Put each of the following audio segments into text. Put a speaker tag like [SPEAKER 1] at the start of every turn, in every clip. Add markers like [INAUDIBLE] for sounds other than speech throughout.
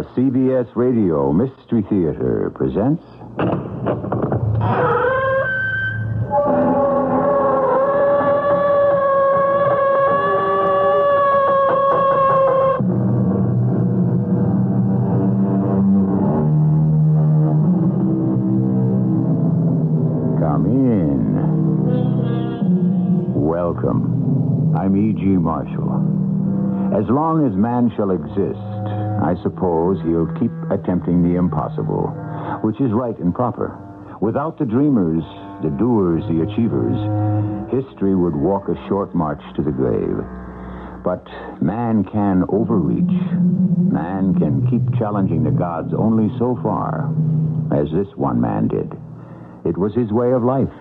[SPEAKER 1] CBS Radio Mystery Theater presents. Come in. Welcome. I'm E.G. Marshall. As long as man shall exist, suppose he'll keep attempting the impossible, which is right and proper. Without the dreamers, the doers, the achievers, history would walk a short march to the grave. But man can overreach. Man can keep challenging the gods only so far, as this one man did. It was his way of life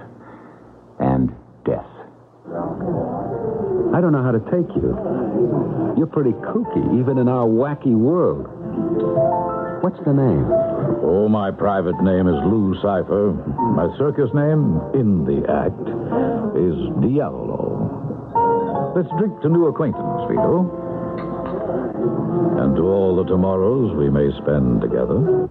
[SPEAKER 1] and.
[SPEAKER 2] I don't know how to take you. You're pretty kooky, even in our wacky world. What's the name?
[SPEAKER 3] Oh, my private name is Lou Cipher. My circus name, in the act, is Diavolo. Let's drink to new acquaintance, Vito. And to all the tomorrows we may spend together.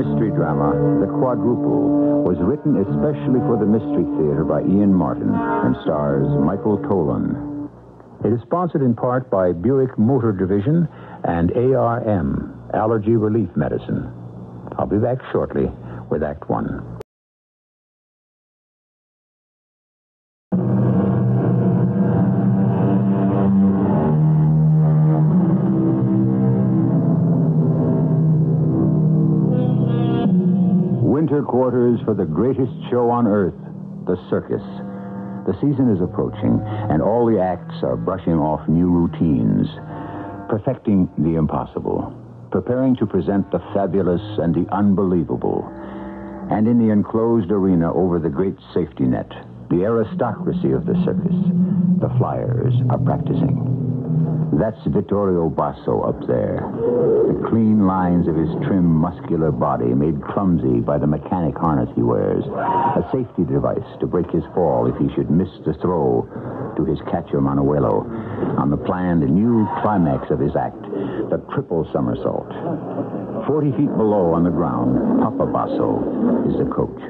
[SPEAKER 1] Mystery drama, The Quadruple, was written especially for the Mystery Theater by Ian Martin and stars Michael Tolan. It is sponsored in part by Buick Motor Division and ARM, Allergy Relief Medicine. I'll be back shortly with Act One. Winter quarters for the greatest show on earth, the circus. The season is approaching, and all the acts are brushing off new routines, perfecting the impossible, preparing to present the fabulous and the unbelievable. And in the enclosed arena over the great safety net, the aristocracy of the circus, the flyers, are practicing. That's Vittorio Basso up there. The clean lines of his trim, muscular body made clumsy by the mechanic harness he wears. A safety device to break his fall if he should miss the throw to his catcher Manuelo. On the planned new climax of his act, the triple somersault. Forty feet below on the ground, Papa Basso is the coach.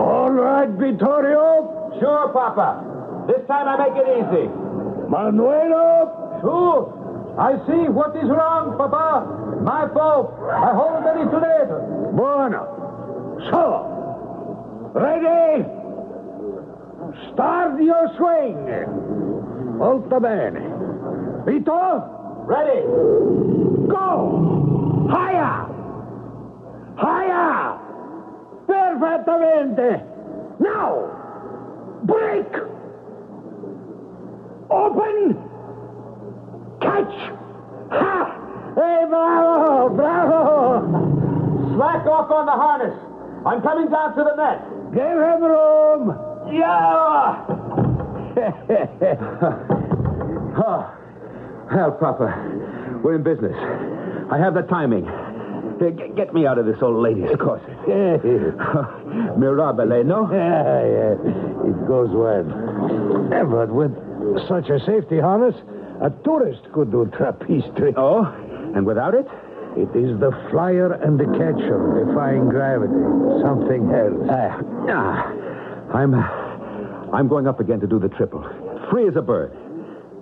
[SPEAKER 4] All right, Vittorio.
[SPEAKER 5] Sure, Papa. This time I make it easy.
[SPEAKER 4] Manuelo.
[SPEAKER 5] Sure. I see what is wrong, Papa. My fault. I hold it too late.
[SPEAKER 4] Buono. So. Ready. Start your swing. Molto bene. Vito.
[SPEAKER 5] Ready.
[SPEAKER 4] Go. Higher. Higher. Perfettamente. Now. Break. Open. Catch. Ha. Hey, bravo. Bravo.
[SPEAKER 5] Slack off on the harness. I'm coming down to the net.
[SPEAKER 4] Give him room.
[SPEAKER 5] Yeah. [LAUGHS]
[SPEAKER 2] Oh. Well, Papa, we're in business. I have the timing. Get me out of this old lady's corset. [LAUGHS] [LAUGHS] Mirabile, no?
[SPEAKER 4] Yeah, yeah. It goes well. But with such a safety harness, a tourist could do trapeze tricks.
[SPEAKER 2] Oh, and without it?
[SPEAKER 4] It is the flyer and the catcher defying gravity. Something else.
[SPEAKER 2] Uh, ah, I'm, I'm going up again to do the triple. Free as a bird.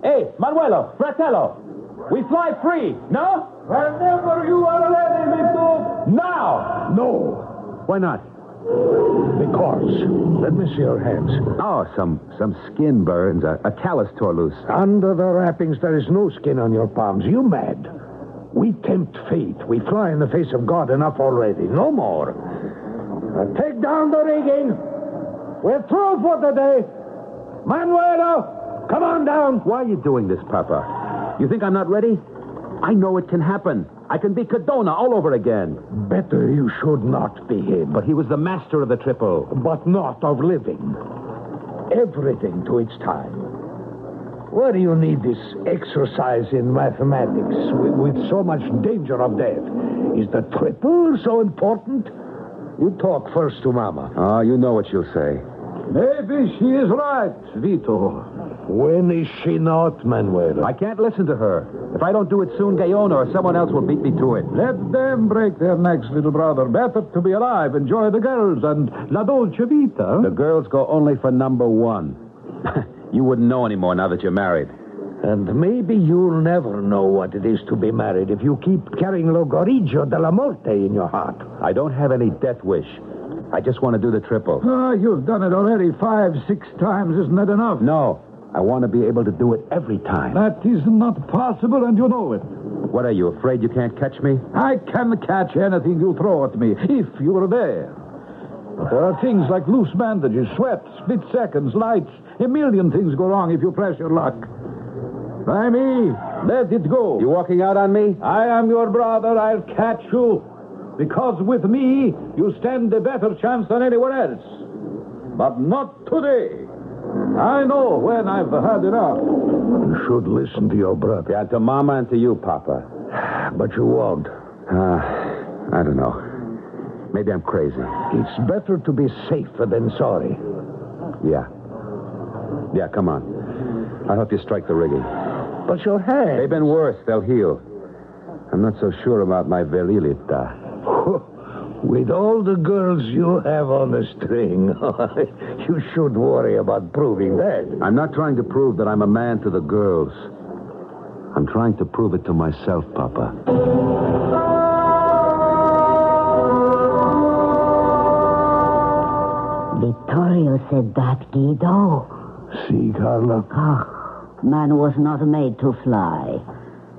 [SPEAKER 5] Hey, Manuelo, Fratello. We fly free, no? Whenever you are ready, Vito. Now.
[SPEAKER 4] No,
[SPEAKER 2] Why not?
[SPEAKER 4] Because. Let me see your hands.
[SPEAKER 2] Oh, some some skin burns. A, a callus tore loose.
[SPEAKER 4] Under the wrappings, there is no skin on your palms. You mad? We tempt fate. We fly in the face of God enough already. No more. Now take down the rigging. We're through for today. Manuelo, come on down.
[SPEAKER 2] Why are you doing this, Papa? You think I'm not ready? I know it can happen. I can be Codona all over again.
[SPEAKER 4] Better you should not be him,
[SPEAKER 2] But he was the master of the triple.
[SPEAKER 4] but not of living. Everything to its time. Why do you need this exercise in mathematics with, with so much danger of death? Is the triple so important? You talk first to Mama.
[SPEAKER 2] Oh, you know what she'll say.
[SPEAKER 3] Maybe she is right, Vito.
[SPEAKER 4] When is she not, Manuel?
[SPEAKER 2] I can't listen to her. If I don't do it soon, Gaona or someone else will beat me to it.
[SPEAKER 3] Let them break their necks, little brother. Better to be alive, enjoy the girls, and la dolce vita.
[SPEAKER 2] The girls go only for number one. [LAUGHS] you wouldn't know anymore now that you're married.
[SPEAKER 4] And maybe you'll never know what it is to be married if you keep carrying Logoriggio della Morte in your heart.
[SPEAKER 2] I don't have any death wish. I just want to do the triple.
[SPEAKER 3] Ah, you've done it already five, six times. Isn't that enough?
[SPEAKER 2] No, I want to be able to do it every time.
[SPEAKER 3] That is not possible, and you know it.
[SPEAKER 2] What are you, afraid you can't catch me?
[SPEAKER 3] I can catch anything you throw at me, if you're there. But there are things like loose bandages, sweat, split seconds, lights. A million things go wrong if you press your luck. By me. Let it go.
[SPEAKER 2] You walking out on me?
[SPEAKER 3] I am your brother. I'll catch you. Because with me, you stand a better chance than anyone else. But not today. I know when I've had enough.
[SPEAKER 4] You should listen to your brother.
[SPEAKER 2] Yeah, to Mama and to you, Papa.
[SPEAKER 4] But you won't.
[SPEAKER 2] Uh, I don't know. Maybe I'm crazy.
[SPEAKER 4] It's better to be safer than sorry.
[SPEAKER 2] Yeah. Yeah, come on. I'll help you strike the rigging.
[SPEAKER 4] But your hand.
[SPEAKER 2] They've been worse. They'll heal. I'm not so sure about my virilita. [LAUGHS]
[SPEAKER 4] With all the girls you have on the string, [LAUGHS] you should worry about proving that.
[SPEAKER 2] I'm not trying to prove that I'm a man to the girls. I'm trying to prove it to myself, Papa.
[SPEAKER 6] Vittorio said that, Guido.
[SPEAKER 4] See, Carla?
[SPEAKER 6] Ah, man was not made to fly.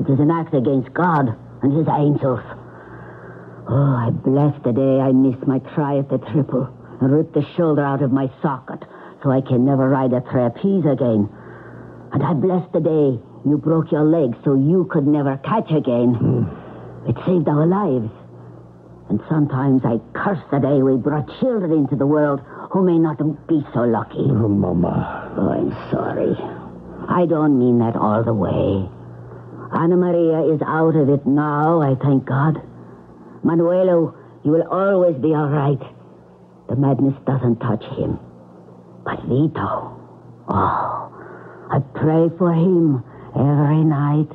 [SPEAKER 6] It is an act against God and his angels. Oh, I bless the day I missed my try at the triple and ripped the shoulder out of my socket so I can never ride a trapeze again. And I bless the day you broke your leg so you could never catch again. Hmm. It saved our lives. And sometimes I curse the day we brought children into the world who may not be so lucky.
[SPEAKER 4] Oh, Mama.
[SPEAKER 6] Oh, I'm sorry. I don't mean that all the way. Anna Maria is out of it now, I thank God. Manuelo, you will always be all right. The madness doesn't touch him. But Vito, oh, I pray for him every night.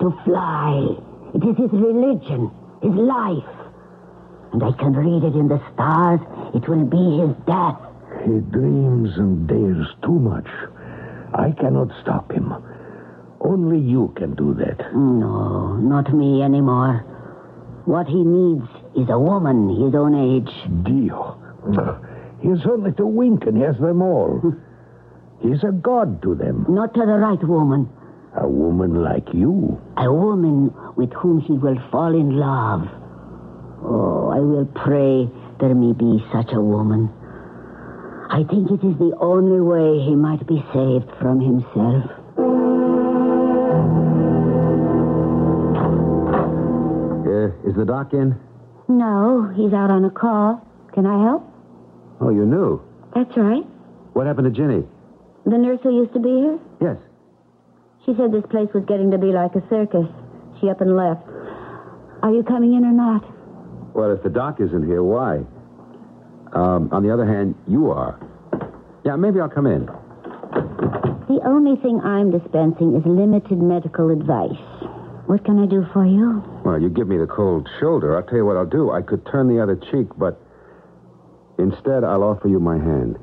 [SPEAKER 6] To fly. It is his religion, his life. And I can read it in the stars. It will be his death.
[SPEAKER 4] He dreams and dares too much. I cannot stop him. Only you can do that.
[SPEAKER 6] No, not me anymore. What he needs is a woman his own age.
[SPEAKER 4] Dio. He is only to wink and he has them all. [LAUGHS] He's a god to them.
[SPEAKER 6] Not to the right woman.
[SPEAKER 4] A woman like you.
[SPEAKER 6] A woman with whom he will fall in love. Oh, I will pray there may be such a woman. I think it is the only way he might be saved from himself.
[SPEAKER 2] Is the doc in?
[SPEAKER 6] No, he's out on a call. Can I help?
[SPEAKER 2] Oh, you're new.
[SPEAKER 6] That's right.
[SPEAKER 2] What happened to Ginny?
[SPEAKER 6] The nurse who used to be here?
[SPEAKER 2] Yes.
[SPEAKER 6] She said this place was getting to be like a circus. She up and left. Are you coming in or not?
[SPEAKER 2] Well, if the doc isn't here, why? Um, on the other hand, you are. Yeah, maybe I'll come in.
[SPEAKER 6] The only thing I'm dispensing is limited medical advice. What can I do for you?
[SPEAKER 2] Well, you give me the cold shoulder. I'll tell you what I'll do. I could turn the other cheek, but instead I'll offer you my hand.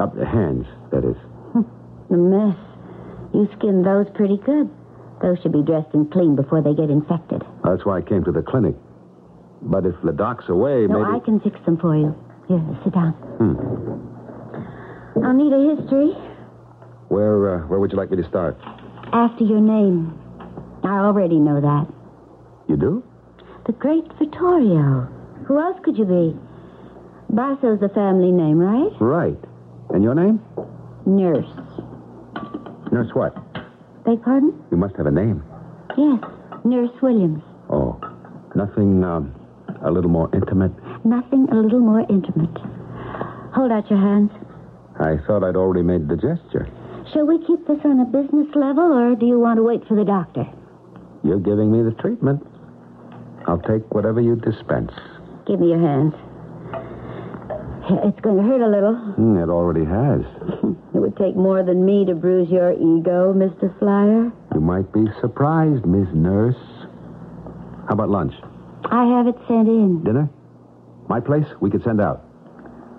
[SPEAKER 2] Uh, the hands, that is.
[SPEAKER 6] The mess. You skinned those pretty good. Those should be dressed and clean before they get infected.
[SPEAKER 2] That's why I came to the clinic. But if the doc's away,
[SPEAKER 6] No,
[SPEAKER 2] maybe.
[SPEAKER 6] I can fix them for you. Here, sit down. Hmm. I'll need a history
[SPEAKER 2] Where, uh, where would you like me to start?
[SPEAKER 6] after your name. I already know that.
[SPEAKER 2] You do?
[SPEAKER 6] The great Vittorio. Who else could you be? Basso's the family name, right?
[SPEAKER 2] Right. And your name?
[SPEAKER 6] Nurse.
[SPEAKER 2] Nurse what?
[SPEAKER 6] Beg pardon?
[SPEAKER 2] You must have a name.
[SPEAKER 6] Yes, Nurse Williams.
[SPEAKER 2] Oh, nothing um, a little more intimate?
[SPEAKER 6] Nothing a little more intimate. Hold out your hands.
[SPEAKER 2] I thought I'd already made the gesture.
[SPEAKER 6] Shall we keep this on a business level, or do you want to wait for the doctor?
[SPEAKER 2] You're giving me the treatment. I'll take whatever you dispense.
[SPEAKER 6] Give me your hands. It's going to hurt a little.
[SPEAKER 2] Mm, it already has. [LAUGHS]
[SPEAKER 6] It would take more than me to bruise your ego, Mr. Flyer.
[SPEAKER 2] You might be surprised, Miss Nurse. How about lunch?
[SPEAKER 6] I have it sent in.
[SPEAKER 2] Dinner? My place? We could send out.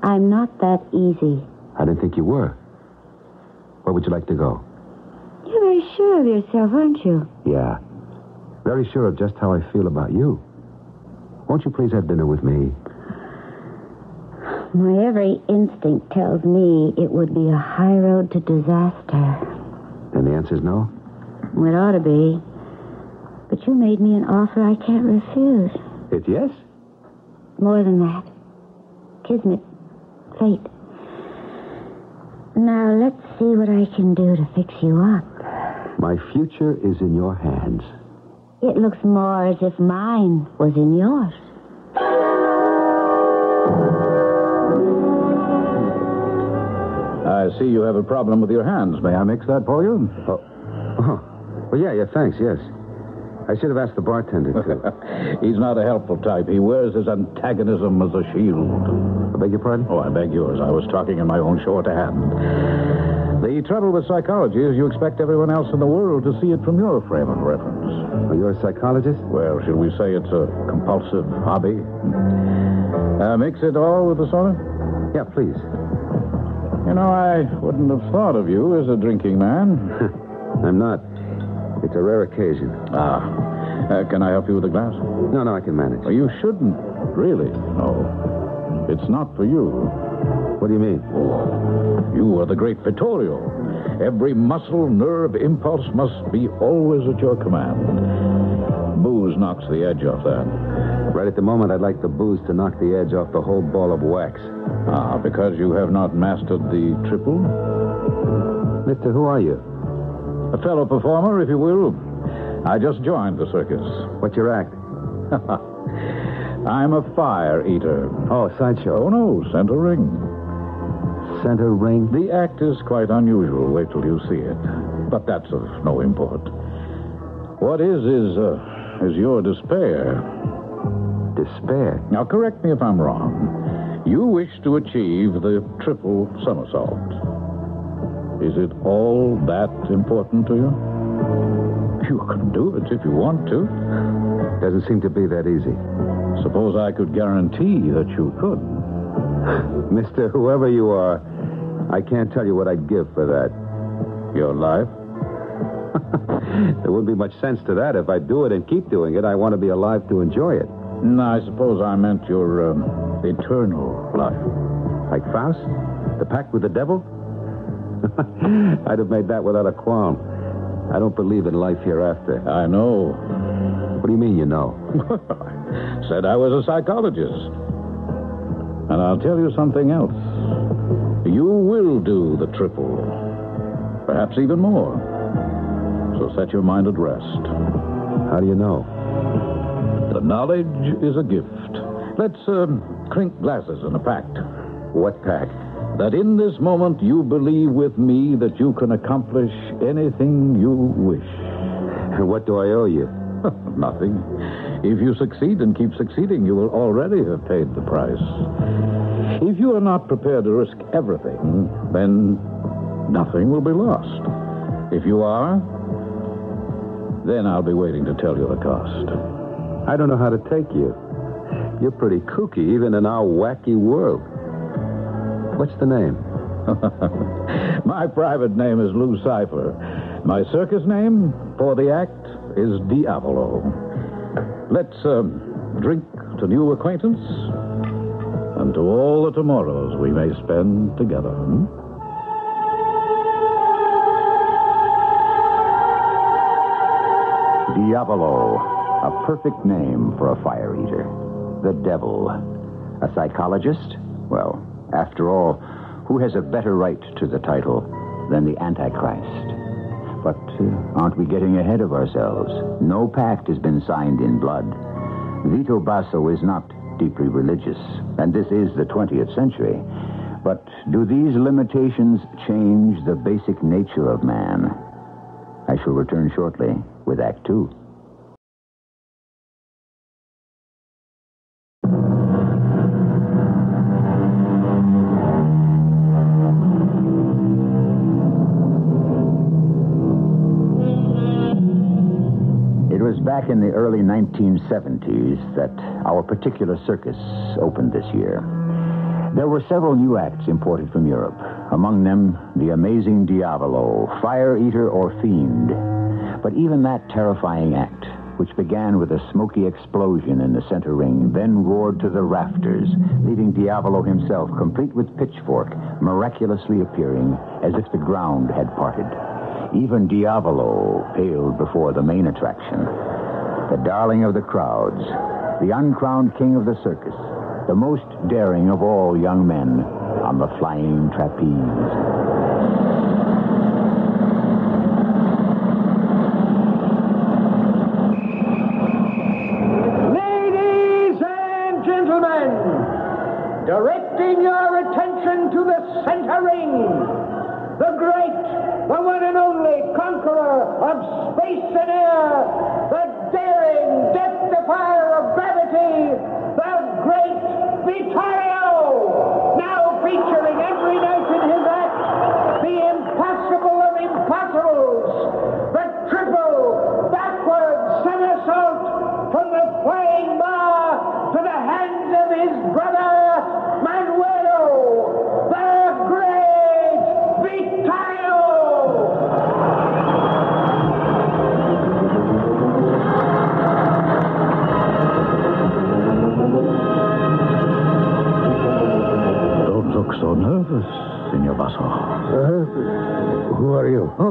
[SPEAKER 6] I'm not that easy.
[SPEAKER 2] I didn't think you were. Where would you like to go?
[SPEAKER 6] You're very sure of yourself, aren't you?
[SPEAKER 2] Yeah. Very sure of just how I feel about you. Won't you please have dinner with me?
[SPEAKER 6] My every instinct tells me it would be a high road to disaster.
[SPEAKER 2] And the answer's no?
[SPEAKER 6] It ought to be. But you made me an offer I can't refuse.
[SPEAKER 2] It's yes?
[SPEAKER 6] More than that. Kismet. Fate. Now, let's see what I can do to fix you up.
[SPEAKER 2] My future is in your hands.
[SPEAKER 6] It looks more as if mine was in yours.
[SPEAKER 3] I see you have a problem with your hands. May I mix that for you?
[SPEAKER 2] Oh. oh. Well, yeah, yeah, thanks, yes. I should have asked the bartender, too. [LAUGHS]
[SPEAKER 3] He's not a helpful type. He wears his antagonism as a shield.
[SPEAKER 2] I beg your pardon?
[SPEAKER 3] Oh, I beg yours. I was talking in my own shorthand. The trouble with psychology is you expect everyone else in the world to see it from your frame of reference.
[SPEAKER 2] Are you a psychologist?
[SPEAKER 3] Well, should we say it's a compulsive hobby? Uh, mix it all with the soda?
[SPEAKER 2] Yeah, please.
[SPEAKER 3] You know, I wouldn't have thought of you as a drinking man. [LAUGHS]
[SPEAKER 2] I'm not. It's a rare occasion.
[SPEAKER 3] Ah. Uh, can I help you with a glass?
[SPEAKER 2] No, no, I can manage.
[SPEAKER 3] Well, you shouldn't, really. No. It's not for you.
[SPEAKER 2] What do you mean?
[SPEAKER 3] You are the great Vittorio. Every muscle, nerve, impulse must be always at your command. Booze knocks the edge off that.
[SPEAKER 2] Right at the moment, I'd like the booze to knock the edge off the whole ball of wax.
[SPEAKER 3] Ah, because you have not mastered the triple?
[SPEAKER 2] Mister, who are you?
[SPEAKER 3] A fellow performer, if you will. I just joined the circus.
[SPEAKER 2] What's your act? [LAUGHS]
[SPEAKER 3] I'm a fire eater.
[SPEAKER 2] Oh, sideshow.
[SPEAKER 3] Oh, no, center ring.
[SPEAKER 2] Center ring?
[SPEAKER 3] The act is quite unusual. Wait till you see it. But that's of no import. What is, is, uh, is your despair.
[SPEAKER 2] Despair?
[SPEAKER 3] Now, correct me if I'm wrong. You wish to achieve the triple somersault. Is it all that important to you? You can do it if you want to.
[SPEAKER 2] Doesn't seem to be that easy.
[SPEAKER 3] Suppose I could guarantee that you could. [LAUGHS]
[SPEAKER 2] Mister, whoever you are, I can't tell you what I'd give for that.
[SPEAKER 3] Your life? [LAUGHS]
[SPEAKER 2] there wouldn't be much sense to that. If I do it and keep doing it, I want to be alive to enjoy it.
[SPEAKER 3] No, I suppose I meant your um, eternal life.
[SPEAKER 2] Like Faust? The pact with the devil? [LAUGHS] I'd have made that without a qualm. I don't believe in life hereafter.
[SPEAKER 3] I know.
[SPEAKER 2] What do you mean you know?
[SPEAKER 3] Said I was a psychologist. And I'll tell you something else. You will do the triple. Perhaps even more. So set your mind at rest.
[SPEAKER 2] How do you know?
[SPEAKER 3] The knowledge is a gift. Let's um, clink glasses in a pact.
[SPEAKER 2] What pact?
[SPEAKER 3] That in this moment you believe with me that you can accomplish anything you wish.
[SPEAKER 2] And what do I owe you? [LAUGHS]
[SPEAKER 3] Nothing. If you succeed and keep succeeding, you will already have paid the price. If you are not prepared to risk everything, then nothing will be lost. If you are, then I'll be waiting to tell you the cost.
[SPEAKER 2] I don't know how to take you. You're pretty kooky, even in our wacky world. What's the name? [LAUGHS]
[SPEAKER 3] My private name is Lou Cipher. My circus name for the act is Diavolo. Let's um, drink to new acquaintance and to all the tomorrows we may spend together. Hmm?
[SPEAKER 1] Diavolo, a perfect name for a fire eater. The devil. A psychologist? Well, after all, who has a better right to the title than the Antichrist? But uh, aren't we getting ahead of ourselves? No pact has been signed in blood. Vito Basso is not deeply religious, and this is the 20th century. But do these limitations change the basic nature of man? I shall return shortly with Act Two. In the early 1970s that our particular circus opened this year. There were several new acts imported from Europe, among them the amazing Diavolo, fire eater or fiend. But even that terrifying act, which began with a smoky explosion in the center ring, then roared to the rafters, leaving Diavolo himself, complete with pitchfork, miraculously appearing as if the ground had parted. Even Diavolo paled before the main attraction. The darling of the crowds, the uncrowned king of the circus, the most daring of all young men on the flying trapeze.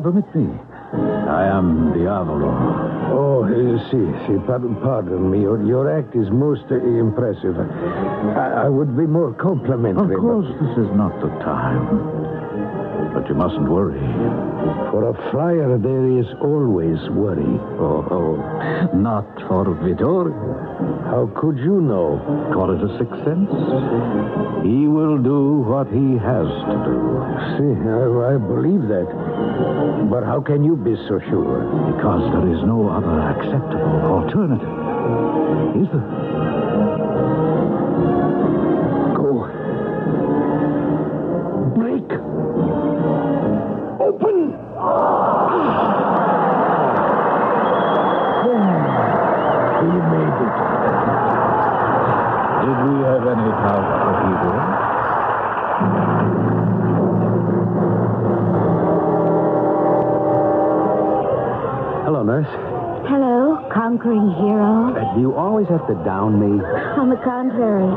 [SPEAKER 3] Permit me. I am Diavolo.
[SPEAKER 4] Oh, uh, see, see, pardon, pardon me. Your, your act is most uh, impressive. I, I would be more
[SPEAKER 3] Of
[SPEAKER 4] complimentary. but
[SPEAKER 3] course, this is not the time. But you mustn't worry.
[SPEAKER 4] For a flyer, there is always worry.
[SPEAKER 3] Oh, oh, not for Vittorio.
[SPEAKER 4] How could you know?
[SPEAKER 3] Call it a sixth sense. He will do what he has to do.
[SPEAKER 4] See, I, I believe that. But how can you be so sure?
[SPEAKER 3] Because there is no other acceptable alternative. Is there? Any doubt that?
[SPEAKER 2] Hello, nurse.
[SPEAKER 6] Hello, conquering hero.
[SPEAKER 2] Uh, do you always have to down me?
[SPEAKER 6] On the contrary,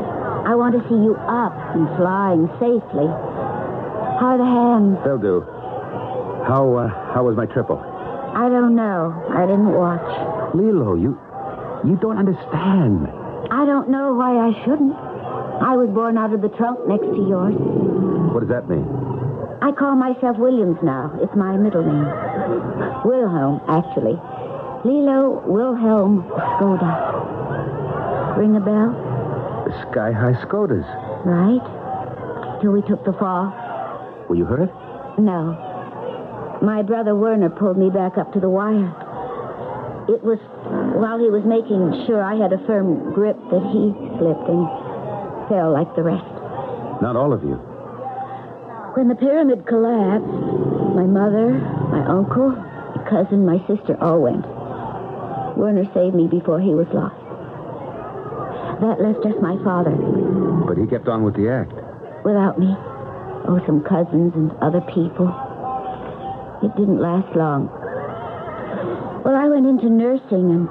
[SPEAKER 6] I want to see you up and flying safely. How are the hands?
[SPEAKER 2] They'll do. How, uh, how was my triple?
[SPEAKER 6] I don't know. I didn't watch.
[SPEAKER 2] Lilo, you, you don't understand.
[SPEAKER 6] I don't know why I shouldn't. I was born out of the trunk next to yours.
[SPEAKER 2] What does that mean?
[SPEAKER 6] I call myself Williams now. It's my middle name. Wilhelm, actually. Lilo Wilhelm Skoda. Ring a bell?
[SPEAKER 2] Sky High Skodas.
[SPEAKER 6] Right? Till we took the fall?
[SPEAKER 2] Were you hurt?
[SPEAKER 6] No. My brother Werner pulled me back up to the wire. It was while he was making sure I had a firm grip that he slipped and fell like the rest.
[SPEAKER 2] Not all of you.
[SPEAKER 6] When the pyramid collapsed, my mother, my uncle, my cousin, my sister all went. Werner saved me before he was lost. That left just my father
[SPEAKER 2] But he kept on with the act.
[SPEAKER 6] without me. Oh, some cousins and other people. It didn't last long. Well, I went into nursing, and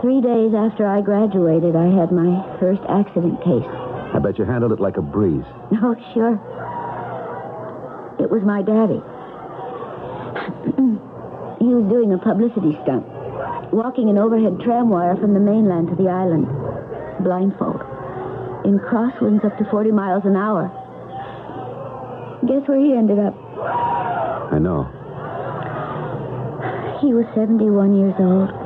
[SPEAKER 6] three days after I graduated, I had my first accident case.
[SPEAKER 2] I bet you handled it like a breeze.
[SPEAKER 6] Oh, sure. It was my daddy. [CLEARS THROAT] he was doing a publicity stunt, walking an overhead tram wire from the mainland to the island, blindfold, in crosswinds up to 40 miles an hour. Guess where he ended up?
[SPEAKER 2] I know.
[SPEAKER 6] He was 71 years old.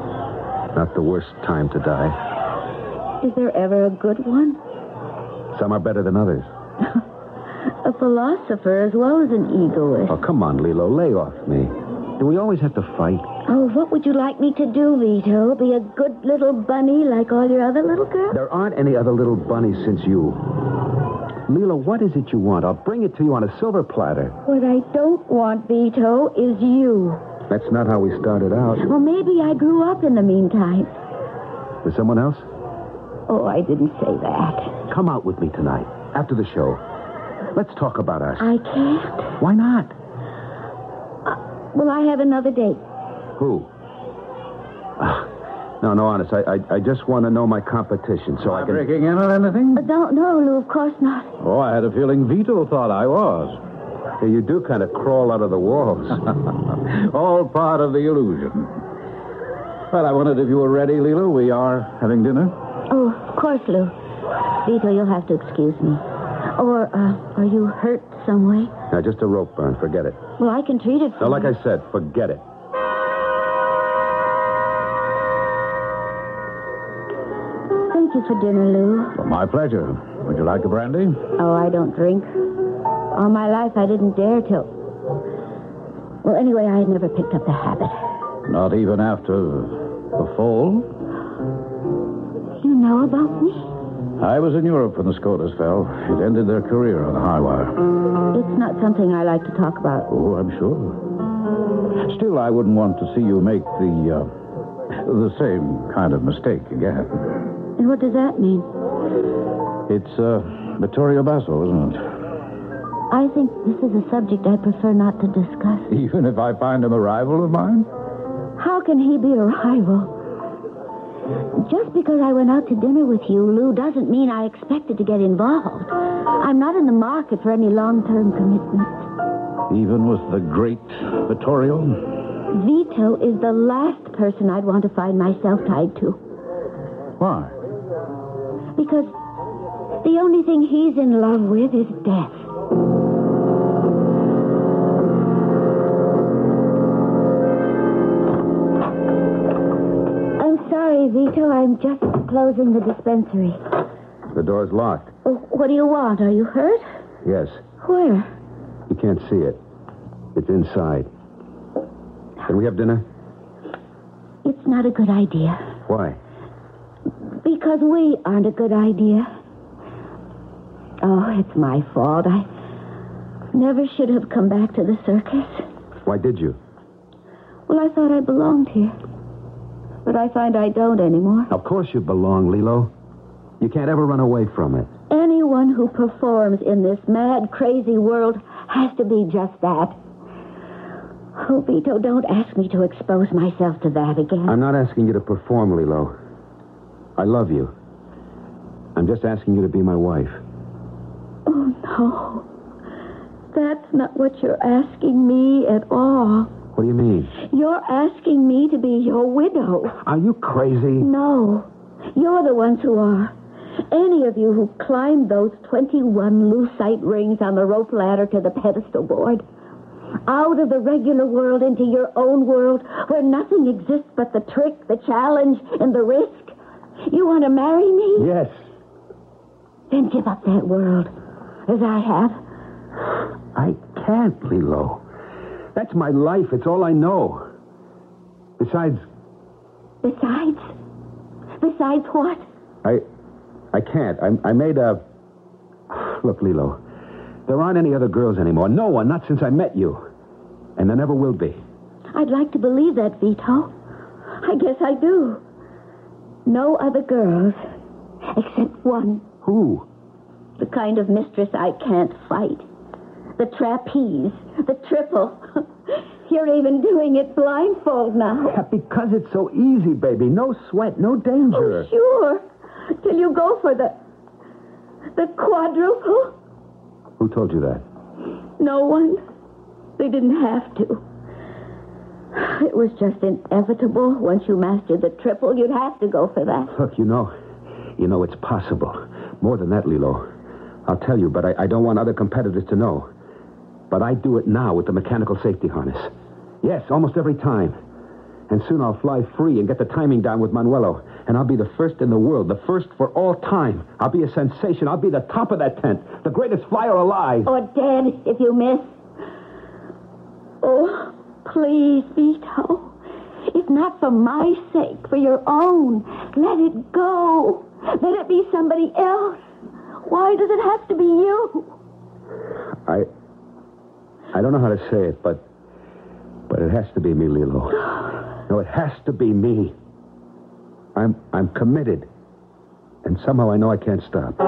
[SPEAKER 2] Not the worst time to die.
[SPEAKER 6] Is there ever a good one?
[SPEAKER 2] Some are better than others. [LAUGHS]
[SPEAKER 6] A philosopher as well as an egoist.
[SPEAKER 2] Oh, come on, Lilo. Lay off me. Do we always have to fight?
[SPEAKER 6] Oh, what would you like me to do, Vito? Be a good little bunny like all your other little girls?
[SPEAKER 2] There aren't any other little bunnies since you. Lilo, what is it you want? I'll bring it to you on a silver platter.
[SPEAKER 6] What I don't want, Vito, is you.
[SPEAKER 2] That's not how we started out.
[SPEAKER 6] Well, maybe I grew up in the meantime.
[SPEAKER 2] With someone else?
[SPEAKER 6] Oh, I didn't say that.
[SPEAKER 2] Come out with me tonight, after the show. Let's talk about us.
[SPEAKER 6] I can't.
[SPEAKER 2] Why not?
[SPEAKER 6] Well, I have another date.
[SPEAKER 2] Who? Ah, No, no, honest. I, I, I just want to know my competition so I
[SPEAKER 3] Am I
[SPEAKER 2] can.
[SPEAKER 3] breaking in on anything?
[SPEAKER 6] But no, no, Lou, of course not.
[SPEAKER 3] Oh, I had a feeling Vito thought I was.
[SPEAKER 2] Hey, you do kind of crawl out of the walls. [LAUGHS]
[SPEAKER 3] All part of the illusion. Well, I wondered if you were ready, Lilo. We are having dinner.
[SPEAKER 6] Oh, of course, Lou. Vito, you'll have to excuse me. Or, uh, are you hurt some way?
[SPEAKER 2] now, just a rope burn. Forget it.
[SPEAKER 6] Well, I can treat it for
[SPEAKER 2] No, like
[SPEAKER 6] you.
[SPEAKER 2] I said, forget it.
[SPEAKER 6] Thank you for dinner, Lou.
[SPEAKER 3] Well, my pleasure. Would you like a brandy?
[SPEAKER 6] Oh, I don't drink. All my life, I didn't dare to. Well, anyway, I had never picked up the habit.
[SPEAKER 3] Not even after the fall?
[SPEAKER 6] You know about me?
[SPEAKER 3] I was in Europe when the Skodas fell. It ended their career on the high wire.
[SPEAKER 6] It's not something I like to talk about.
[SPEAKER 3] Oh, I'm sure. Still, I wouldn't want to see you make the, uh, the same kind of mistake again.
[SPEAKER 6] And what does that mean?
[SPEAKER 3] It's, uh, Vittorio Basso, isn't it?
[SPEAKER 6] I think this is a subject I prefer not to discuss. [LAUGHS]
[SPEAKER 3] Even if I find him a rival of mine?
[SPEAKER 6] How can he be a rival? Just because I went out to dinner with you, Lou, doesn't mean I expected to get involved. I'm not in the market for any long-term commitment.
[SPEAKER 3] Even with the great Vittorio?
[SPEAKER 6] Vito is the last person I'd want to find myself tied to.
[SPEAKER 3] Why?
[SPEAKER 6] Because the only thing he's in love with is death. Vito. I'm just closing the dispensary.
[SPEAKER 2] The door's locked.
[SPEAKER 6] Oh, What do you want? Are you hurt?
[SPEAKER 2] Yes.
[SPEAKER 6] Where?
[SPEAKER 2] You can't see it. It's inside. Can we have dinner?
[SPEAKER 6] It's not a good idea.
[SPEAKER 2] Why?
[SPEAKER 6] Because we aren't a good idea. Oh, it's my fault. I never should have come back to the circus.
[SPEAKER 2] Why did you?
[SPEAKER 6] Well, I thought I belonged here. But I find I don't anymore.
[SPEAKER 2] Of course you belong, Lilo. You can't ever run away from it.
[SPEAKER 6] Anyone who performs in this mad, crazy world has to be just that. Oh, Vito, don't ask me to expose myself to that again.
[SPEAKER 2] I'm not asking you to perform, Lilo. I love you. I'm just asking you to be my wife.
[SPEAKER 6] Oh, no. That's not what you're asking me at all.
[SPEAKER 2] What do you mean?
[SPEAKER 6] You're asking me to be your widow.
[SPEAKER 2] Are you crazy?
[SPEAKER 6] No. You're the ones who are. Any of you who climbed those 21 lucite rings on the rope ladder to the pedestal board. Out of the regular world into your own world where nothing exists but the trick, the challenge, and the risk. You want to marry me?
[SPEAKER 2] Yes.
[SPEAKER 6] Then give up that world, as I have.
[SPEAKER 2] I can't, Lilo. That's my life. It's all I know. Besides,
[SPEAKER 6] Besides, besides what?
[SPEAKER 2] I, I can't. I, I made a. Look, Lilo. There aren't any other girls anymore. No one, not since I met you. And there never will be.
[SPEAKER 6] I'd like to believe that, Vito. I guess I do. No other girls, except one.
[SPEAKER 2] Who?
[SPEAKER 6] The kind of mistress I can't fight. The trapeze, the triple. [LAUGHS] You're even doing it blindfold now.
[SPEAKER 2] Yeah, because it's so easy, baby. No sweat, no danger.
[SPEAKER 6] Oh, sure. Till you go for the. the quadruple?
[SPEAKER 2] Who told you that?
[SPEAKER 6] No one. They didn't have to. It was just inevitable. Once you mastered the triple, you'd have to go for that.
[SPEAKER 2] Look, you know, you know it's possible. More than that, Lilo. I'll tell you, but I, I don't want other competitors to know. But I do it now with the mechanical safety harness. Yes, almost every time. And soon I'll fly free and get the timing down with Manuelo. And I'll be the first in the world, the first for all time. I'll be a sensation. I'll be the top of that tent, the greatest flyer alive.
[SPEAKER 6] Oh, or dead if you miss. Oh, please, Vito. If not for my sake, for your own, let it go. Let it be somebody else. Why does it have to be you?
[SPEAKER 2] I. I don't know how to say it, but. But it has to be me, Lilo. No, it has to be me. I'm I'm committed. And somehow I know I can't stop.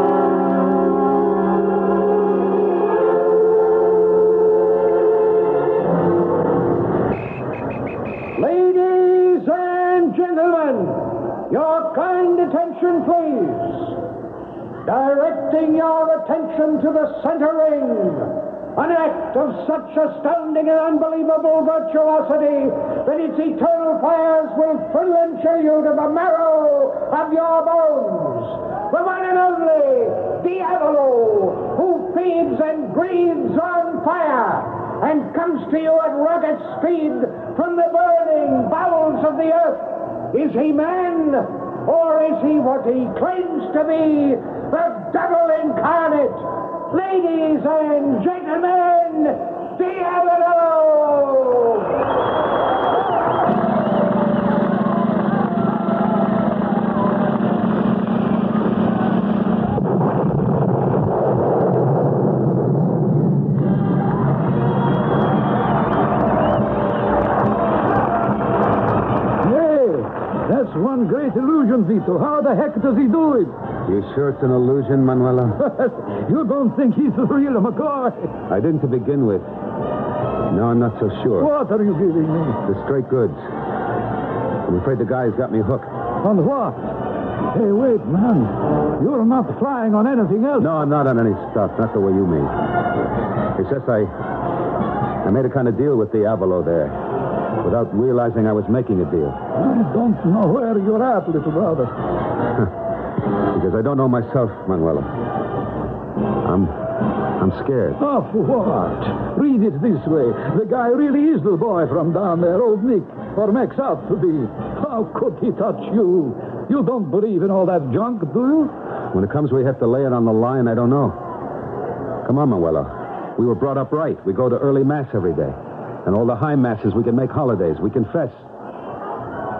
[SPEAKER 4] Ladies and gentlemen, your kind attention, please. Directing your attention to the center ring. An act of such astounding and unbelievable virtuosity that its eternal fires will thrill and chill you to the marrow of your bones. The one and only Diavolo, who feeds and breathes on fire and comes to you at rocket speed from the burning bowels of the earth. Is he man, or is he what he claims to be, the devil incarnate? Ladies and gentlemen,
[SPEAKER 3] Hey, that's one great illusion, Vito. How the heck does he do it?
[SPEAKER 2] You sure it's an illusion, Manuelo? [LAUGHS]
[SPEAKER 3] you don't think he's the real McCoy?
[SPEAKER 2] I didn't to begin with. No, I'm not so sure.
[SPEAKER 3] What are you giving me?
[SPEAKER 2] The straight goods. I'm afraid the guy's got me hooked.
[SPEAKER 3] On what? Hey, wait, man. You're not flying on anything else.
[SPEAKER 2] No, I'm not on any stuff. Not the way you mean. It's just I. I made a kind of deal with Diavolo there. Without realizing I was making a deal.
[SPEAKER 3] I don't know where you're at, little brother. [LAUGHS]
[SPEAKER 2] Because I don't know myself, Manuelo. I'm. I'm scared.
[SPEAKER 3] Of what? Read it this way. The guy really is the boy from down there, old Nick, or makes out to be. How could he touch you? You don't believe in all that junk, do you?
[SPEAKER 2] When it comes, we have to lay it on the line. I don't know. Come on, Manuelo. We were brought up right. We go to early mass every day. And all the high masses, we can make holidays. We confess.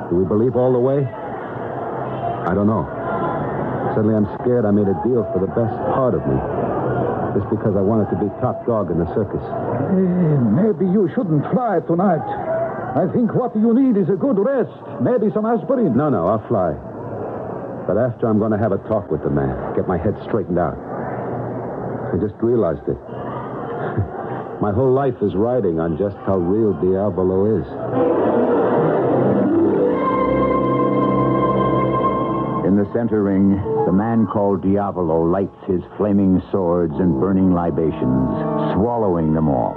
[SPEAKER 2] Do we believe all the way? I don't know. Suddenly I'm scared I made a deal for the best part of me. Just because I wanted to be top dog in the circus.
[SPEAKER 3] Eh, maybe you shouldn't fly tonight. I think what you need is a good rest. Maybe some aspirin.
[SPEAKER 2] No, no, I'll fly. But after I'm going to have a talk with the man, get my head straightened out. I just realized it. [LAUGHS] my whole life is riding on just how real Diavolo is.
[SPEAKER 1] In the center ring, the man called Diavolo lights his flaming swords and burning libations, swallowing them all.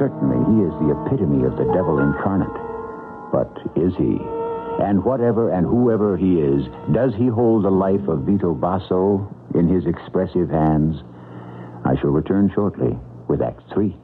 [SPEAKER 1] Certainly, he is the epitome of the devil incarnate. But is he? And whatever and whoever he is, does he hold the life of Vito Basso in his expressive hands? I shall return shortly with Act Three.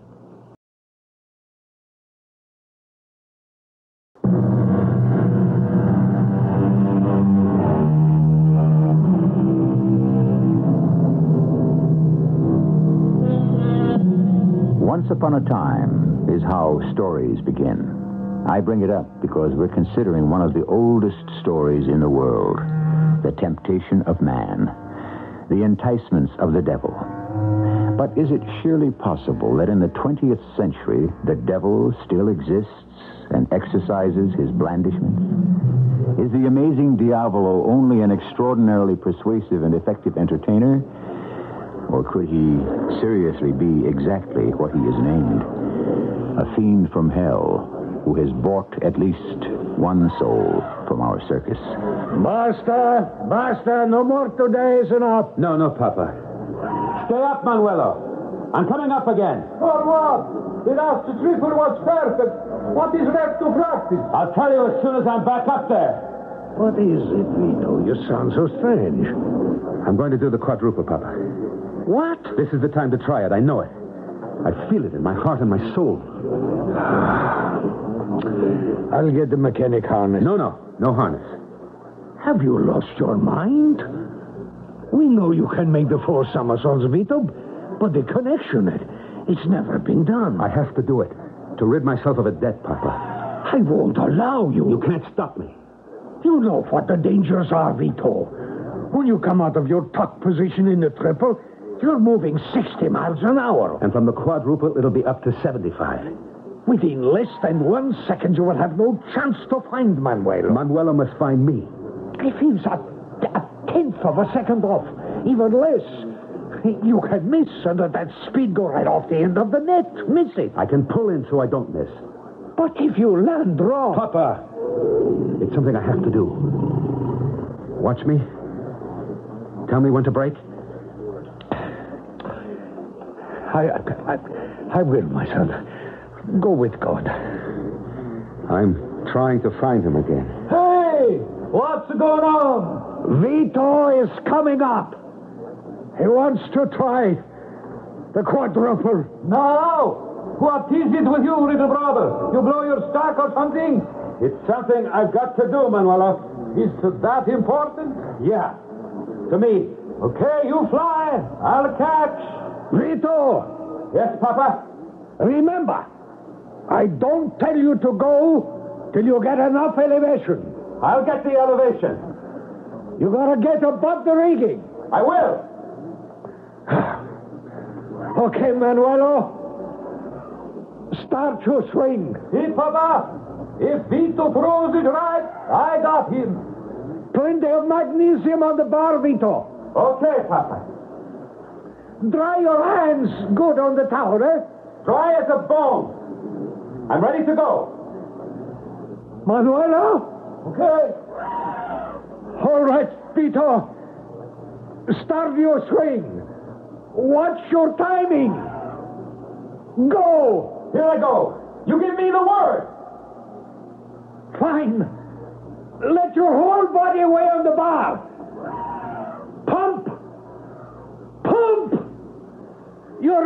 [SPEAKER 1] Upon a time is how stories begin. I bring it up because we're considering one of the oldest stories in the world the temptation of man, the enticements of the devil. But is it surely possible that in the 20th century the devil still exists and exercises his blandishments? Is the amazing Diavolo only an extraordinarily persuasive and effective entertainer? Or could he seriously be exactly what he is named? A fiend from hell who has bought at least one soul from our circus.
[SPEAKER 4] Basta, basta, no more today is enough.
[SPEAKER 2] No, no, Papa.
[SPEAKER 5] Stay up, Manuelo. I'm coming up again.
[SPEAKER 4] For what? The last triple was perfect. What is left to practice?
[SPEAKER 5] I'll tell you as soon as I'm back up there.
[SPEAKER 4] What is it, Vito? You sound so strange.
[SPEAKER 2] I'm going to do the quadruple, Papa.
[SPEAKER 4] What?
[SPEAKER 2] This is the time to try it. I know it. I feel it in my heart and my soul.
[SPEAKER 4] I'll get the mechanic harness.
[SPEAKER 2] No, no. No harness.
[SPEAKER 4] Have you lost your mind? We know you can make the four somersaults, Vito, but the connection, it, it's never been done.
[SPEAKER 2] I have to do it. To rid myself of a debt, Papa.
[SPEAKER 4] I won't allow you.
[SPEAKER 2] You can't stop me.
[SPEAKER 4] You know what the dangers are, Vito. When you come out of your tuck position in the triple, you're moving 60 miles an hour.
[SPEAKER 2] And from the quadruple, it'll be up to 75.
[SPEAKER 4] Within less than one second, you will have no chance to find Manuel.
[SPEAKER 2] Manuelo must find me.
[SPEAKER 4] If he's a, a tenth of a second off, even less, you can miss, and at that speed go right off the end of the net. Miss it.
[SPEAKER 2] I can pull in so I don't miss.
[SPEAKER 4] But if you land wrong.
[SPEAKER 2] Papa! It's something I have to do. Watch me. Tell me when to break.
[SPEAKER 4] I, I, I will, my son. Go with God.
[SPEAKER 2] I'm trying to find him again.
[SPEAKER 3] Hey! What's going on?
[SPEAKER 4] Vito is coming up. He wants to try the quadruple.
[SPEAKER 3] No! What is it with you, little brother? You blow your stack or something?
[SPEAKER 2] It's something I've got to do, Manuelo.
[SPEAKER 3] Is that important?
[SPEAKER 2] Yeah. To me.
[SPEAKER 3] Okay, you fly. I'll catch.
[SPEAKER 4] Vito,
[SPEAKER 2] Yes, Papa?
[SPEAKER 4] remember, I don't tell you to go till you get enough elevation.
[SPEAKER 2] I'll get the elevation.
[SPEAKER 4] You gotta get above the rigging.
[SPEAKER 2] I will. [SIGHS]
[SPEAKER 4] Okay, Manuelo. Start your swing.
[SPEAKER 3] See, Papa? If Vito throws it right, I got him.
[SPEAKER 4] Plenty of magnesium on the bar, Vito.
[SPEAKER 3] Okay, Papa.
[SPEAKER 4] Dry your hands good on the towel, eh?
[SPEAKER 3] Dry as a bone. I'm ready to go.
[SPEAKER 4] Manuelo?
[SPEAKER 3] Okay.
[SPEAKER 4] All right, Peter. Start your swing. Watch your timing. Go.
[SPEAKER 3] Here I go. You give me the word.
[SPEAKER 4] Fine. Let your whole body weigh on the bar. Pump. Pump.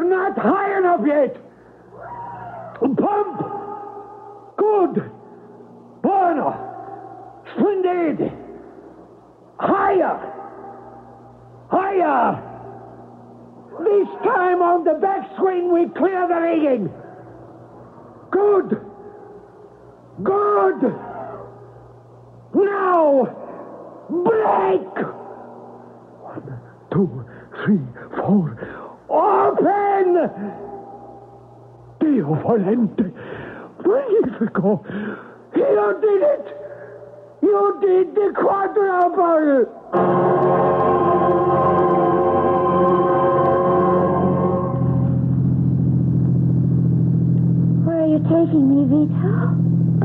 [SPEAKER 4] You're not high enough yet. Pump. Good. Bueno. Splendid. Higher. Higher. This time on the backswing, we clear the rigging. Good. Good. Now, break. One, two, three, four. Open. Dio volente. Magnifico. You did it. You did the quadruple.
[SPEAKER 6] Where are you taking me, Vito?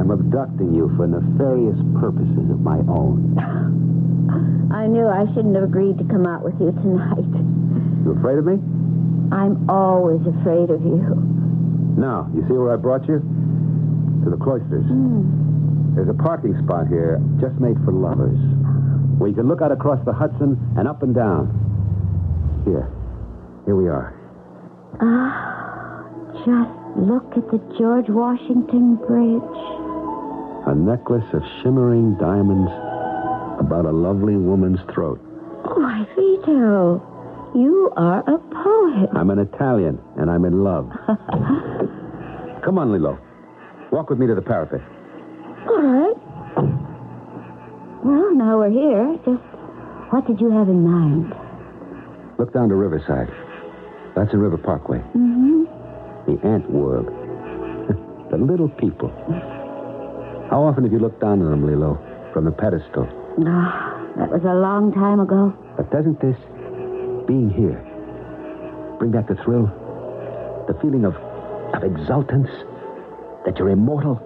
[SPEAKER 2] I'm abducting you for nefarious purposes of my own. [GASPS]
[SPEAKER 6] I knew I shouldn't have agreed to come out with you tonight.
[SPEAKER 2] You afraid of me?
[SPEAKER 6] I'm always afraid of you.
[SPEAKER 2] Now, You see where I brought you? To the cloisters. There's a parking spot here just made for lovers. Where you can look out across the Hudson and up and down. Here. Here we are.
[SPEAKER 6] Ah, just look at the George Washington Bridge.
[SPEAKER 2] A necklace of shimmering diamonds about a lovely woman's throat.
[SPEAKER 6] Why, Vito, you are a poet.
[SPEAKER 2] I'm an Italian, and I'm in love. [LAUGHS] Come on, Lilo. Walk with me to the parapet.
[SPEAKER 6] All right. Well, now we're here. Just what did you have in mind?
[SPEAKER 2] Look down to Riverside. That's in River Parkway.
[SPEAKER 6] Mm-hmm.
[SPEAKER 2] The ant world. [LAUGHS] the little people. How often have you looked down on them, Lilo? From the pedestal.
[SPEAKER 6] Ah, that was a long time ago.
[SPEAKER 2] But doesn't this being here bring back the thrill? The feeling of, of exultance? That you're immortal?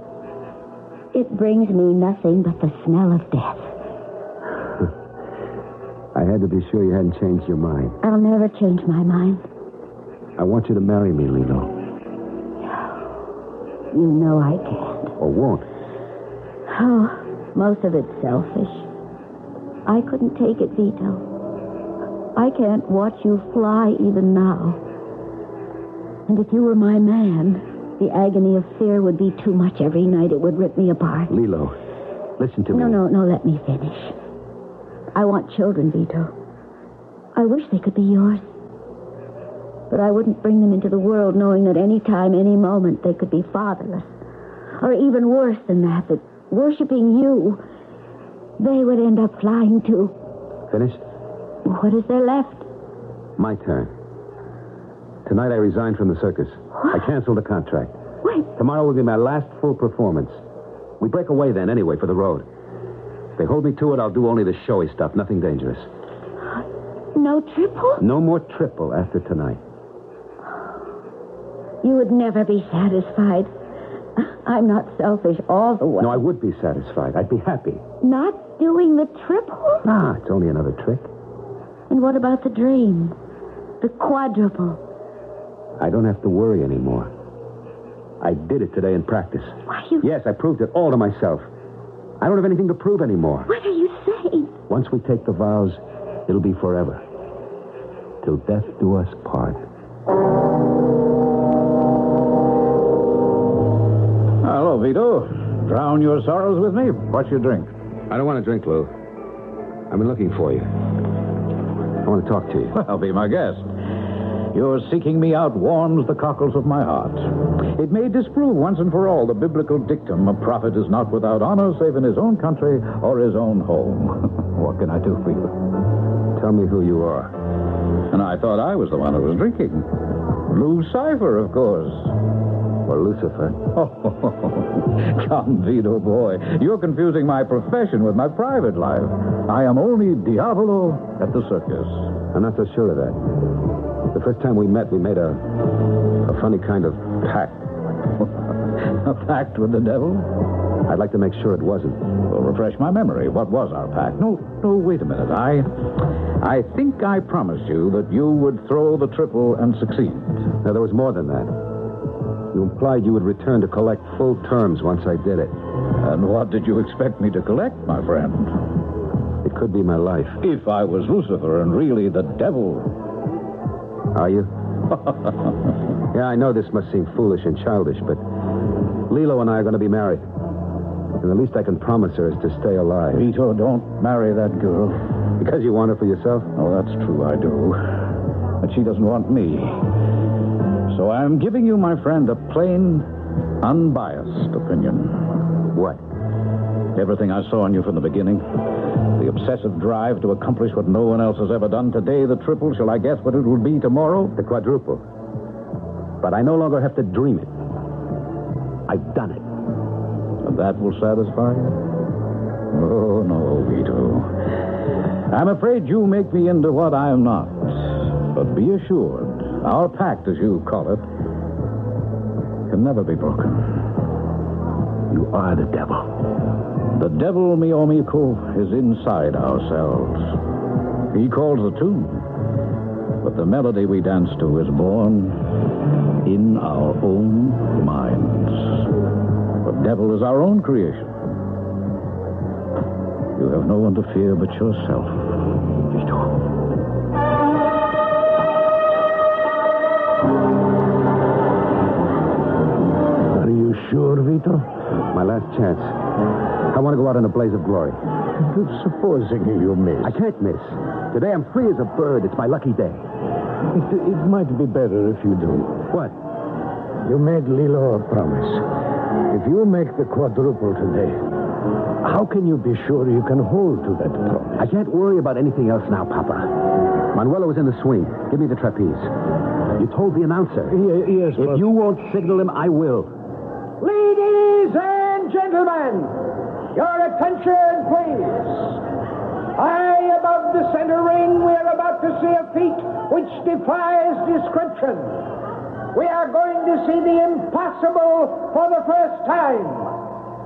[SPEAKER 6] It brings me nothing but the smell of death. [LAUGHS]
[SPEAKER 2] I had to be sure you hadn't changed your mind.
[SPEAKER 6] I'll never change my mind.
[SPEAKER 2] I want you to marry me, Lilo.
[SPEAKER 6] You know I can't.
[SPEAKER 2] Or won't.
[SPEAKER 6] Oh, most of it's selfish. I couldn't take it, Vito. I can't watch you fly even now. And if you were my man, the agony of fear would be too much every night. It would rip me apart.
[SPEAKER 2] Lilo, listen to me.
[SPEAKER 6] No, no, no, let me finish. I want children, Vito. I wish they could be yours. But I wouldn't bring them into the world knowing that any time, any moment, they could be fatherless. Or even worse than that, that worshiping you, they would end up flying too.
[SPEAKER 2] Finished?
[SPEAKER 6] What is there left?
[SPEAKER 2] My turn. Tonight I resign from the circus. I cancel the contract.
[SPEAKER 6] What? When?
[SPEAKER 2] Tomorrow will be my last full performance. We break away then, anyway, for the road. If they hold me to it, I'll do only the showy stuff, nothing dangerous.
[SPEAKER 6] No triple?
[SPEAKER 2] No more triple after tonight.
[SPEAKER 6] You would never be satisfied. I'm not selfish all the way.
[SPEAKER 2] No, I would be satisfied. I'd be happy.
[SPEAKER 6] Not doing the triple?
[SPEAKER 2] Ah, it's only another trick.
[SPEAKER 6] And what about the dream? The quadruple?
[SPEAKER 2] I don't have to worry anymore. I did it today in practice.
[SPEAKER 6] Why, you...
[SPEAKER 2] Yes, I proved it all to myself. I don't have anything to prove anymore.
[SPEAKER 6] What are you saying?
[SPEAKER 2] Once we take the vows, it'll be forever. Till death do us part.
[SPEAKER 3] Hello, Vito. Drown your sorrows with me? What's your drink?
[SPEAKER 2] I don't want to drink, Lou. I've been looking for you. I want to talk to you. [LAUGHS]
[SPEAKER 3] Well, be my guest. Your seeking me out warms the cockles of my heart. It may disprove once and for all the biblical dictum a prophet is not without honor save in his own country or his own home. [LAUGHS] what can I do for you?
[SPEAKER 2] Tell me who you are.
[SPEAKER 3] And I thought I was the one who was drinking. Lou Cipher, of course.
[SPEAKER 2] Or Lucifer.
[SPEAKER 3] Oh, [LAUGHS] come, Vito, boy. You're confusing my profession with my private life. I am only Diavolo at the circus.
[SPEAKER 2] I'm not so sure of that. The first time we met, we made a, a funny kind of pact. [LAUGHS]
[SPEAKER 3] A pact with the devil?
[SPEAKER 2] I'd like to make sure it wasn't.
[SPEAKER 3] Well, refresh my memory. What was our pact? No, no, wait a minute. I, I think I promised you that you would throw the triple and succeed.
[SPEAKER 2] Now, there was more than that. You implied you would return to collect full terms once I did it.
[SPEAKER 3] And what did you expect me to collect, my friend?
[SPEAKER 2] It could be my life.
[SPEAKER 3] If I was Lucifer and really the devil.
[SPEAKER 2] Are you? [LAUGHS] yeah, I know this must seem foolish and childish, but Lilo and I are going to be married. And the least I can promise her is to stay alive.
[SPEAKER 3] Vito, don't marry that girl.
[SPEAKER 2] Because you want her for yourself?
[SPEAKER 3] Oh, that's true, I do. But she doesn't want me. So I'm giving you, my friend, a plain, unbiased opinion.
[SPEAKER 2] What?
[SPEAKER 3] Everything I saw in you from the beginning. The obsessive drive to accomplish what no one else has ever done. Today, the triple. Shall I guess what it will be tomorrow?
[SPEAKER 2] The quadruple. But I no longer have to dream it. I've done it.
[SPEAKER 3] And that will satisfy you? Oh, no, Vito. I'm afraid you make me into what I am not. But be assured, our pact, as you call it, can never be broken.
[SPEAKER 2] You are the devil.
[SPEAKER 3] The devil, Mio oh, Miko, is inside ourselves. He calls the tune. But the melody we dance to is born in our own minds. The devil is our own creation. You have no one to fear but yourself,
[SPEAKER 7] sure, Vito?
[SPEAKER 2] My last chance. I want to go out in a blaze of glory.
[SPEAKER 7] Supposing you miss.
[SPEAKER 2] I can't miss. Today I'm free as a bird. It's my lucky day.
[SPEAKER 7] It, it might be better if you do.
[SPEAKER 2] What?
[SPEAKER 7] You made Lilo a promise. If you make the quadruple today, how can you be sure you can hold to that promise?
[SPEAKER 2] I can't worry about anything else now, Papa. Manuelo is in the swing. Give me the trapeze. You told the announcer.
[SPEAKER 7] Ye- yes,
[SPEAKER 2] If
[SPEAKER 7] but-
[SPEAKER 2] you won't signal him, I will.
[SPEAKER 4] Ladies and gentlemen, your attention, please. High above the center ring, we are about to see a feat which defies description. We are going to see the impossible for the first time.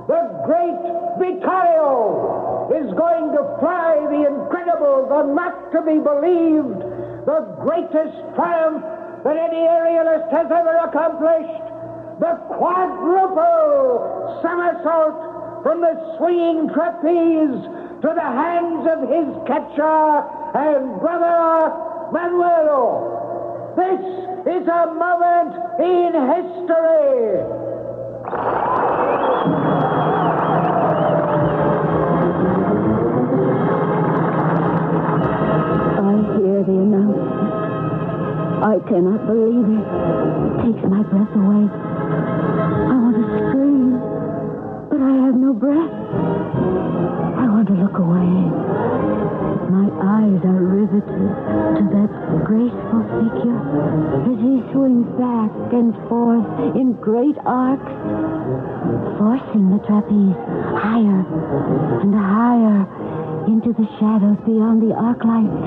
[SPEAKER 4] The great Vicario is going to fly the incredible, the not to be believed, the greatest triumph that any aerialist has ever accomplished the quadruple somersault from the swinging trapeze to the hands of his catcher and brother Manuelo. This is a moment in history.
[SPEAKER 6] I hear the announcement. I cannot believe it. It takes my breath away. Breath. I want to look away. My eyes are riveted to that graceful figure as he swings back and forth in great arcs, forcing the trapeze higher and higher into the shadows beyond the arc lights.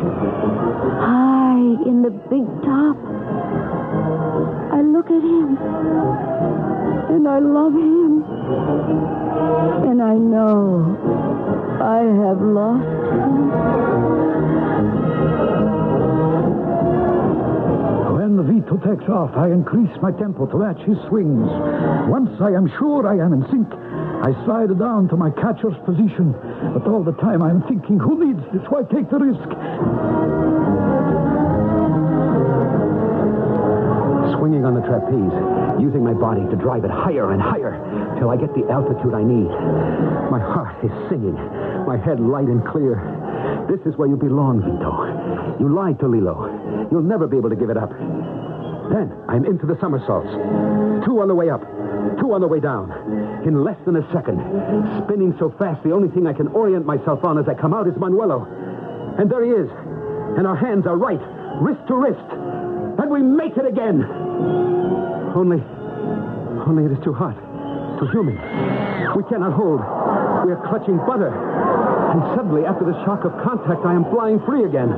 [SPEAKER 6] High in the big top. I look at him and I love him. And I know I have lost him.
[SPEAKER 3] When the Vito takes off, I increase my tempo to match his swings. Once I am sure I am in sync, I slide down to my catcher's position. But all the time I am thinking, who needs this? Why take the risk?
[SPEAKER 2] Swinging on the trapeze, using my body to drive it higher and higher till I get the altitude I need. My heart is singing, my head light and clear. This is where you belong, Vito. You lied to Lilo. You'll never be able to give it up. Then I'm into the somersaults. Two on the way up, two on the way down. In less than a second. Spinning so fast, the only thing I can orient myself on as I come out is Manuelo. And there he is. And our hands are right, wrist to wrist. And we make it again. Only, only it is too hot, too humid. We cannot hold. We are clutching butter. And suddenly, after the shock of contact, I am flying free again.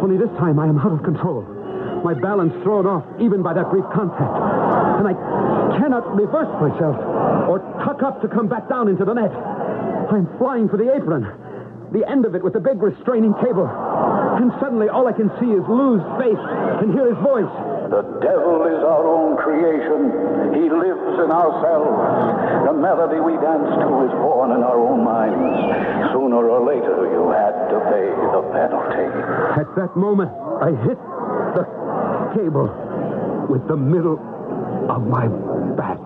[SPEAKER 2] Only this time, I am out of control. My balance thrown off even by that brief contact. And I cannot reverse myself or tuck up to come back down into the net. I'm flying for the apron, the end of it with the big restraining cable. And suddenly, all I can see is Lou's face and hear his voice.
[SPEAKER 8] The devil is our own creation. He lives in ourselves. The melody we dance to is born in our own minds. Sooner or later, you had to pay the penalty.
[SPEAKER 2] At that moment, I hit the cable with the middle of my back.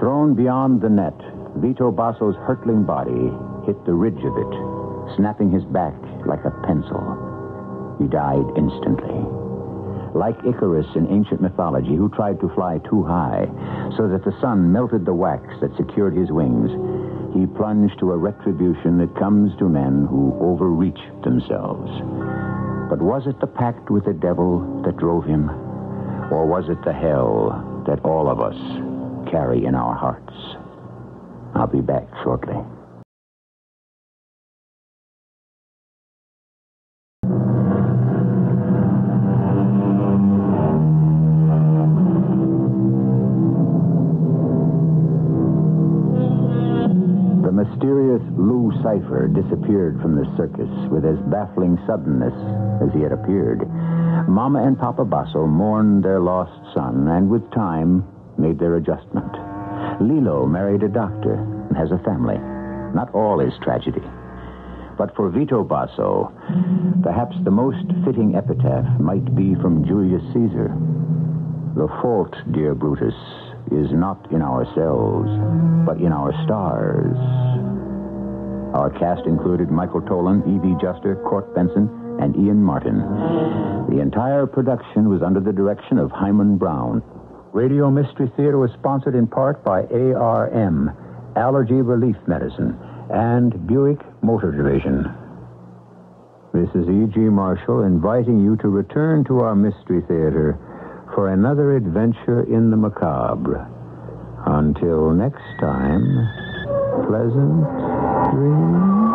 [SPEAKER 1] Thrown beyond the net, Vito Basso's hurtling body hit the ridge of it, snapping his back like a pencil. He died instantly. Like Icarus in ancient mythology, who tried to fly too high so that the sun melted the wax that secured his wings, he plunged to a retribution that comes to men who overreach themselves. But was it the pact with the devil that drove him? Or was it the hell that all of us carry in our hearts? I'll be back shortly. Lou Cipher disappeared from the circus with as baffling suddenness as he had appeared. Mama and Papa Basso mourned their lost son and with time made their adjustment. Lilo married a doctor and has a family. Not all is tragedy. But for Vito Basso, perhaps the most fitting epitaph might be from Julius Caesar. The fault, dear Brutus, is not in ourselves, but in our stars. Our cast included Michael Tolan, Evie Juster, Court Benson, and Ian Martin. The entire production was under the direction of Himan Brown. Radio Mystery Theater was sponsored in part by ARM, Allergy Relief Medicine, and Buick Motor Division. This is E.G. Marshall inviting you to return to our Mystery Theater for another adventure in the macabre. Until next time, pleasant dreams.